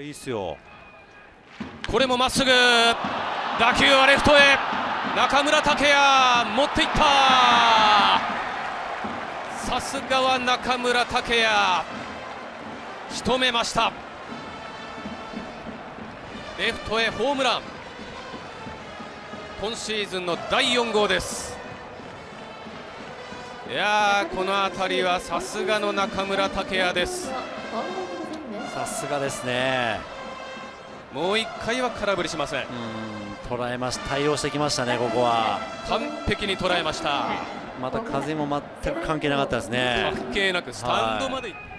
いいっすよ。これもまっすぐ。打球はレフトへ。中村剛也持っていった。さすがは中村剛也。仕留めました。レフトへホームラン。今シーズンの第4号です。いやーこの辺りはさすがの中村剛也です。さすがですね。もう1回は空振りしません。うん捉えまし対応してきましたねここは。完璧に捉えました。また風も全く関係なかったですね。関係なくスタンドまで行って